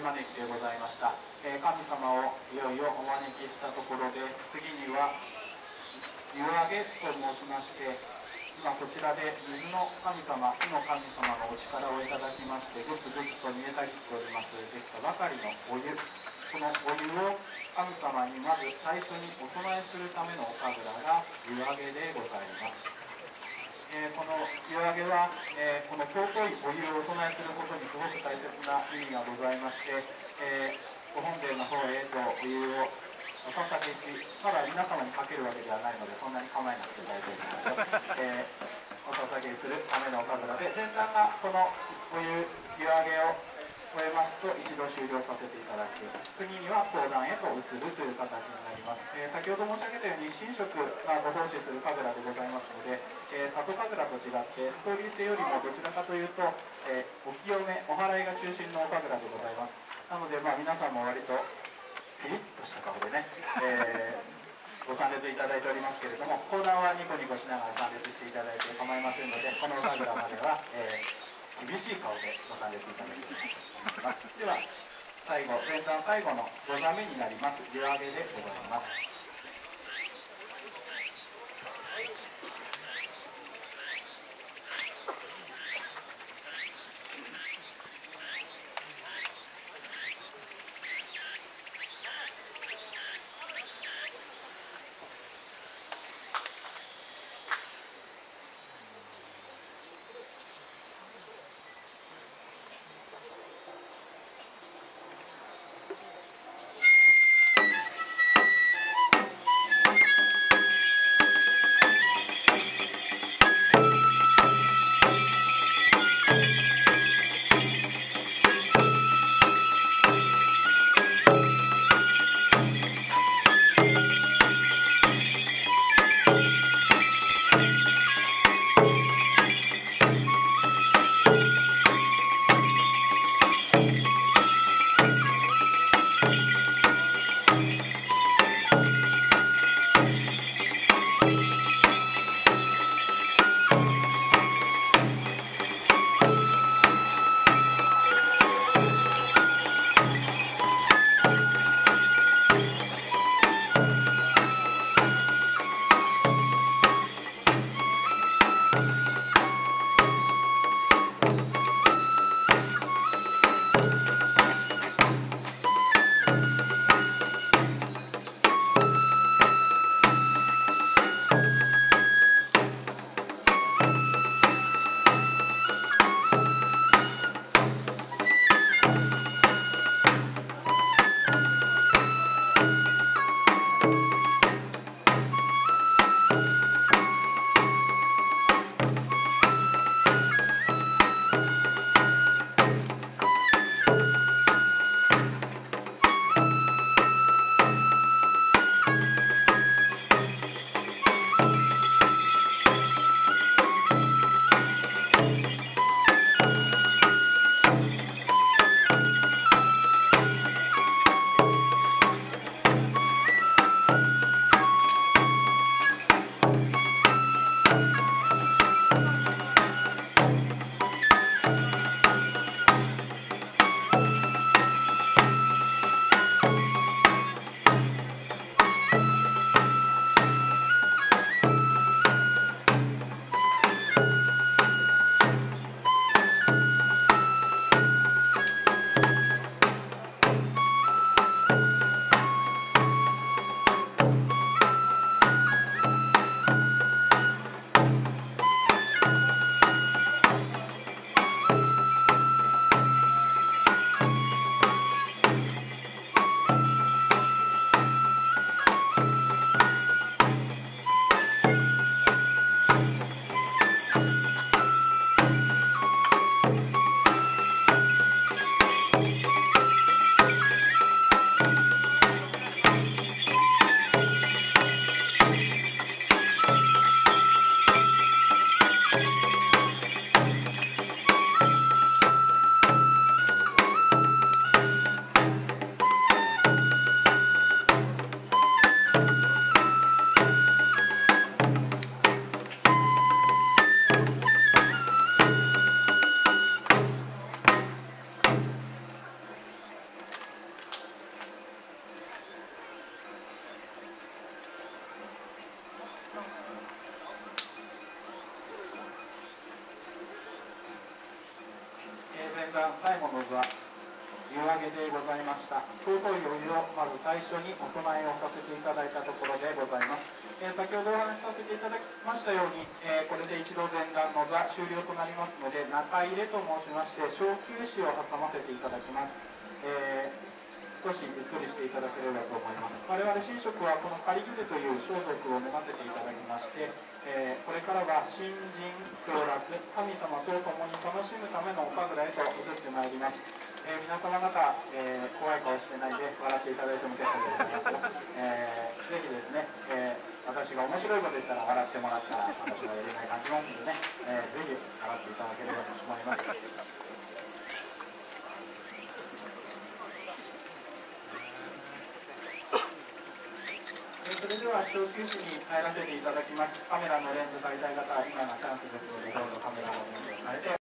招きでございました、え神様をいよいよお招きしたところで次には湯上げと申しまして今こちらで水の神様火の神様のお力をいただきましてぐつぐつと煮えたりしております。できたばかりのお湯。このお湯を神様にまず最初にお供えするためのお神楽が湯上げでございますえーこの湯上げは、えーこの尊いお湯をお供えすることにすごく大切な意味がございまして、えーご本殿の方へとお湯をお捧げし、まだ皆様にかけるわけではないので、そんなに構えなくて大丈夫ですので、えーお捧げするためのお神楽で、前段がこのお湯、湯上げを終えますと一度終了させていただく。次には講談へと移るという形になります、えー先ほど申し上げたように神職がご奉仕する神楽でございますので、えー里神楽と違ってストーリー性よりもどちらかというと、えーお清めお祓いが中心のお神楽でございます。なのでまあ皆さんも割とピリッとした顔でね、えーご参列いただいておりますけれども講談はニコニコしながら参列していただいて構いませんのでこの神楽までは、えー厳しい顔でご参列いただきます。では最後前段最後の5座目になります。湯上げでございます。演壇最後の座夕上げでございました。尊いお湯をまず最初にお供えをさせていただいたところでございます、えー、先ほどお話しさせていただきましたように、えー、これで一度前段の座終了となりますので中入れと申しまして小休止を挟ませていただきます、えー少しゆっくりしていただければと思います。我々神職はこの仮ギという装束を脱がせていただきまして、えーこれからは新人享楽、神様と共に楽しむためのお神楽へと移ってまいります。えー皆様方、えー怖い顔してないで笑っていただいても結構でございます。えーぜひですね、え私が面白いこと言ったら笑ってもらったら私はやりがい感じますのでね、えーぜひ笑っていただければと思います。えーそれでは小休止に入らせていただきます。カメラのレンズ滞在型、今のチャンスですので、どうぞカメラのレンズを変えて